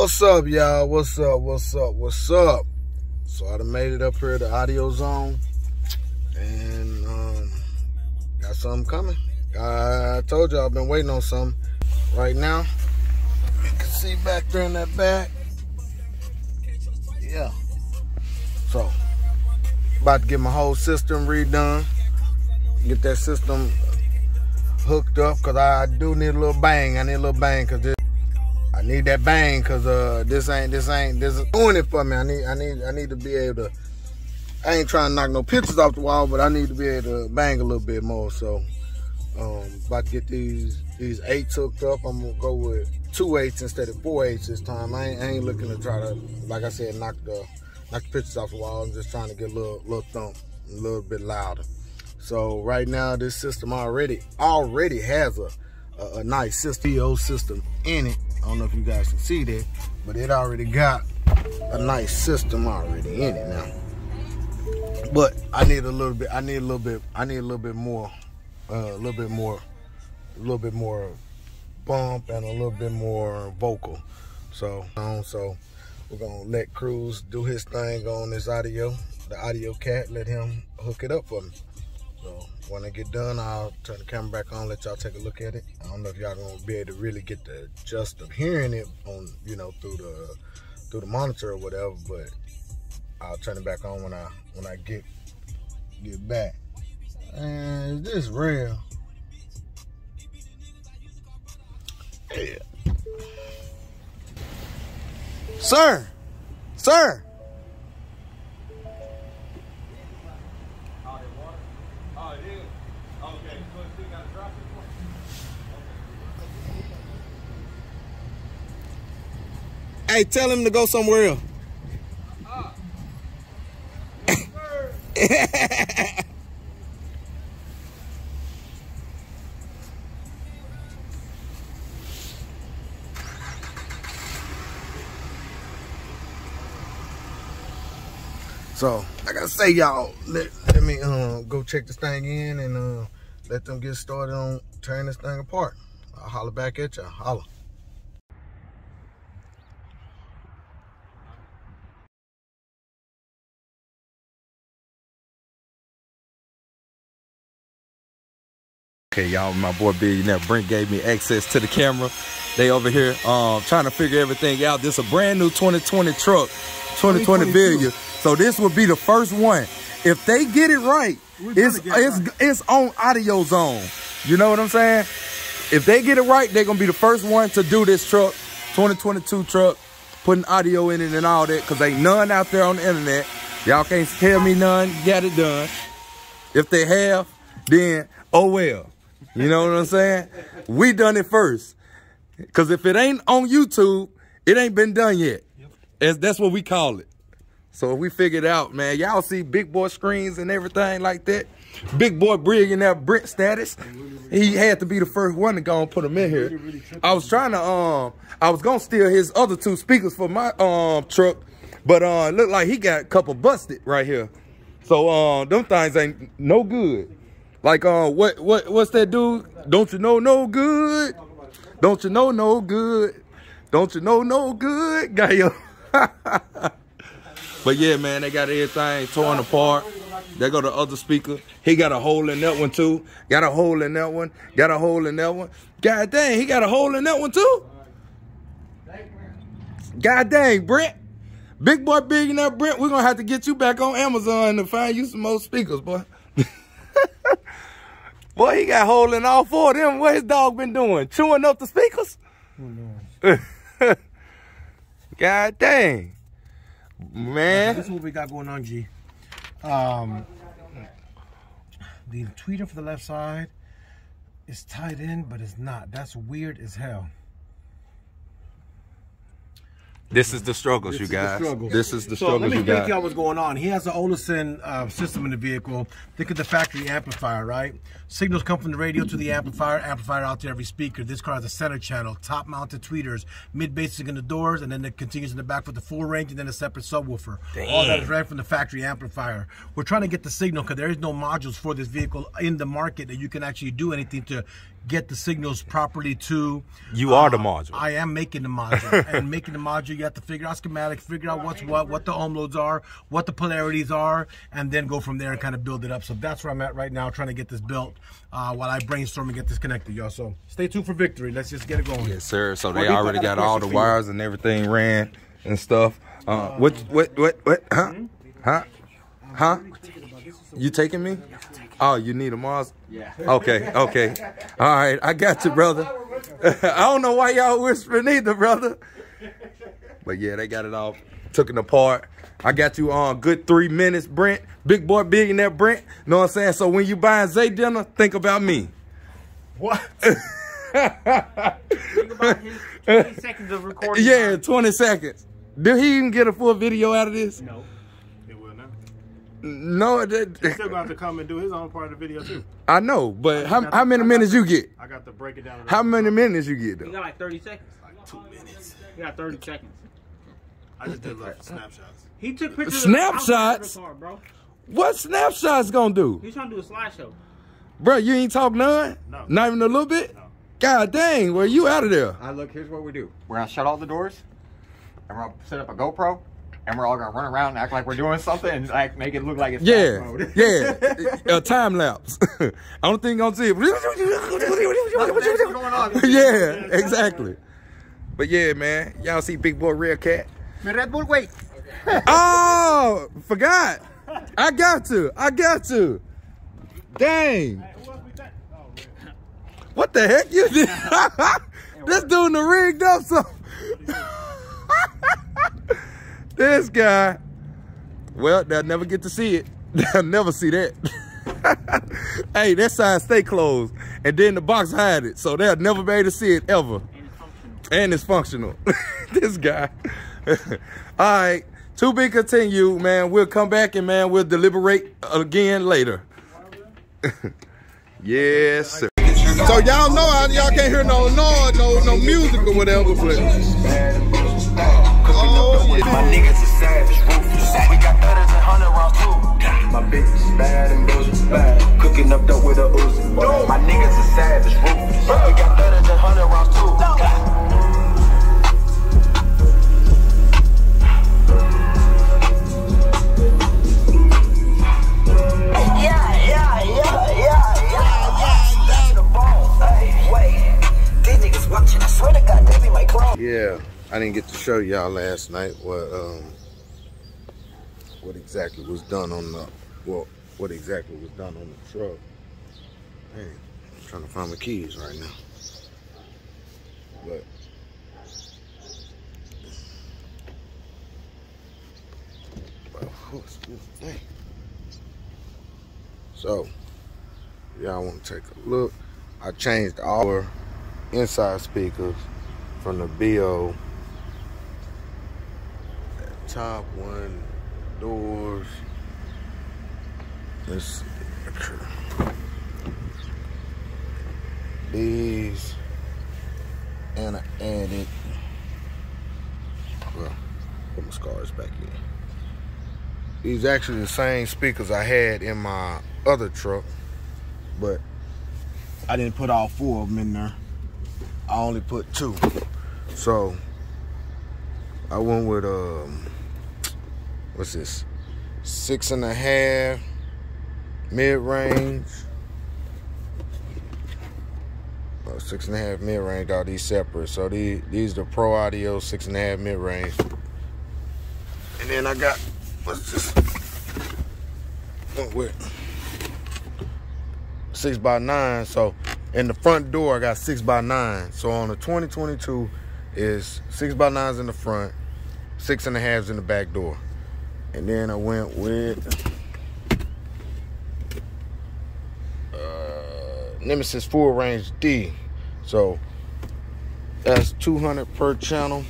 What's up, y'all? What's up? What's up? What's up? So I done made it up here to Audio Zone. And um, got something coming. I told y'all I've been waiting on something. Right now, you can see back there in that back. Yeah. So, about to get my whole system redone. Get that system hooked up because I do need a little bang. I need a little bang because this I need that bang because uh this ain't this ain't this is doing it for me. I need I need I need to be able to I ain't trying to knock no pictures off the wall, but I need to be able to bang a little bit more. So um about to get these these eights hooked up. I'm gonna go with two eights instead of four eights this time. I ain't, I ain't looking to try to like I said knock the knock the pictures off the wall. I'm just trying to get a little little thump a little bit louder. So right now this system already already has a a, a nice system system in it. I don't know if you guys can see that, but it already got a nice system already in it now. But I need a little bit. I need a little bit. I need a little bit more. Uh, a little bit more. A little bit more bump and a little bit more vocal. So, um, so we're gonna let Cruz do his thing on this audio, the audio cat. Let him hook it up for me. So when I get done, I'll turn the camera back on, let y'all take a look at it. I don't know if y'all gonna be able to really get the gist of hearing it on, you know, through the through the monitor or whatever, but I'll turn it back on when I when I get get back. And is this real? Yeah. Sir, sir. Hey, tell him to go somewhere else. so, like I say, y'all, let, let me uh, go check this thing in and uh, let them get started on tearing this thing apart. I'll holler back at y'all. Holler. Okay, y'all, my boy Billionaire Brent gave me access to the camera. They over here um, trying to figure everything out. This is a brand new 2020 truck, 2020 Billion. So this will be the first one. If they get it right, it's it's right. it's on audio zone. You know what I'm saying? If they get it right, they're gonna be the first one to do this truck, 2022 truck, putting audio in it and all that, cause ain't none out there on the internet. Y'all can't tell me none, got it done. If they have, then oh well. You know what I'm saying? We done it first. Because if it ain't on YouTube, it ain't been done yet. Yep. That's what we call it. So we figured out, man. Y'all see big boy screens and everything like that. Big boy billionaire Brent status. He had to be the first one to go and put him in here. I was trying to, um, I was gonna steal his other two speakers for my um truck, but uh, it looked like he got a couple busted right here. So uh, them things ain't no good. Like uh what what what's that dude? Don't you know no good? Don't you know no good? Don't you know no good? Got. but yeah, man, they got everything torn apart. They go the other speaker. He got a hole in that one too. Got a hole in that one. Got a hole in that one. God dang, he got a hole in that one too. God dang, Brent. Big boy billionaire Brent, we're gonna have to get you back on Amazon to find you some more speakers, boy. Boy, he got hole in all four of them. What his dog been doing? Chewing up the speakers? God dang. Man. This is what we got going on, G. Um, the tweeter for the left side is tied in, but it's not. That's weird as hell. This is the struggles, this you guys. This is the so struggles, you guys. let me y'all what's going on. He has an Olufsen uh, system in the vehicle. Think of the factory amplifier, right? Signals come from the radio to the amplifier, amplifier out to every speaker. This car has a center channel, top-mounted tweeters, mid-bass in the doors, and then it continues in the back with the full range and then a separate subwoofer. Damn. All that is right from the factory amplifier. We're trying to get the signal because there is no modules for this vehicle in the market that you can actually do anything to get the signals properly to. You are the Uh, module. I am making the module, and making the module, you have to figure out schematic, figure out what's what, what the ohm loads are, what the polarities are, and then go from there and kind of build it up. So that's where I'm at right now, trying to get this built uh, while I brainstorm and get this connected, y'all. So stay tuned for victory. Let's just get it going. Yes, sir. So they Nick, already got got all the question for you. wires and everything ran and stuff. Uh, what, what, what, what? Huh? Huh? Huh? You taking me? Oh, you need a Mars? Yeah. Okay, okay. All right, I got you, brother. I don't know why y'all whispering either, brother. But yeah, they got it all took it apart. I got you on good three minutes, Brent. Big boy billionaire Brent. Know what I'm saying? So when you buying Zay dinner, think about me. What? Think about his 20 seconds of recording. Yeah, time. 20 seconds. Did he even get a full video out of this? No. It will not. No, that, He's still going to come and do his own part of the video too. I know, but how, how many minutes you get? I got to break it down. How many minutes you get You though? got like 30 seconds. Like two minutes. You got 30 seconds. I just did like snapshots. He took pictures Snapshots? of the of the car, bro. What snapshots gonna do? He's trying to do a slideshow. Bro, you ain't talk none? No. Not even a little bit? No. God dang, well you out of there. I look, here's what we do. We're gonna shut all the doors, and we're gonna set up a GoPro, and we're all gonna run around and act like we're doing something and like make it look like it's Yeah, mode. yeah, a time lapse. I don't think I'm see That's what's it. yeah, exactly. But yeah, man, y'all see Big Boy Red Cat? Red Bull, wait. Oh, forgot. I got to. I got to. Dang. What the heck you did? this dude the rigged up so. This guy. Well, they'll never get to see it. They'll never see that. hey, that side stay closed, and then the box hide it, so they'll never be able to see it ever And it's functional. and it's functional. this guy. All right, to be continued, man. We'll come back and man, we'll deliberate again later. yes, sir. So y'all know how y'all can't hear no noise, no no music or whatever, but oh a Uzi. My niggas are savage, ruthless. We got thudders and hundred rounds too. Yeah, yeah, yeah, yeah, yeah, yeah, yeah. The ball. Hey, wait. These niggas watching. I swear to God, they be my clone. Yeah, I didn't get to show y'all last night what um what exactly was done on the well what exactly was done on the truck. Hey, I'm trying to find my keys right now. But. So, y'all want to take a look. I changed our inside speakers from the BO. That top one, doors. Let's see. These. And I added. Well, put my scars back in. These actually the same speakers I had in my other truck, but I didn't put all four of them in there. I only put two. So I went with um what's this? Six and a half mid range. Oh, six and a half mid range, all these separate. So these these the Pro Audio six and a half mid range. And then I got what's this? Went with six by nine. So in the front door, I got six by nine. So on the 2022 is six by nines in the front, six and a halves in the back door. And then I went with uh, Nemesis full range D. So that's 200 per channel.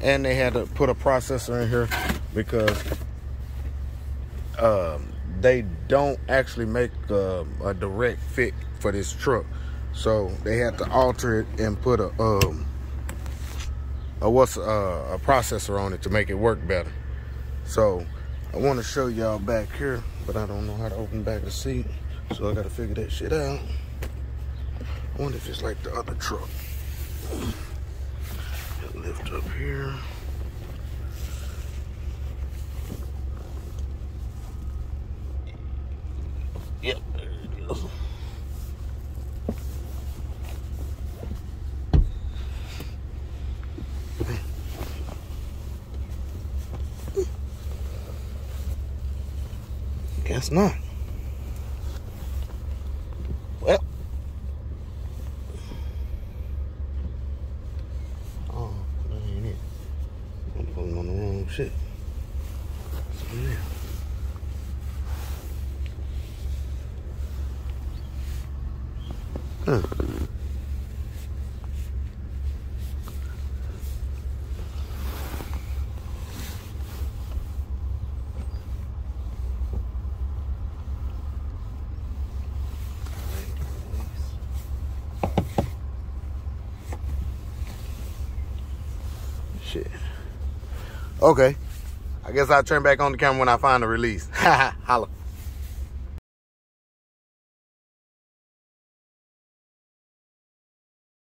And they had to put a processor in here because um, they don't actually make uh, a direct fit for this truck. So they had to alter it and put a um a what's uh, a processor on it to make it work better. So I want to show y'all back here, but I don't know how to open back the seat, so I got to figure that shit out. I wonder if it's like the other truck. It lift up here. Yep, there it is. Guess not. Well. Oh, that ain't it. I'm putting shit. Yeah. Huh. Shit. Okay. I guess I'll turn back on the camera when I find the release. Holla.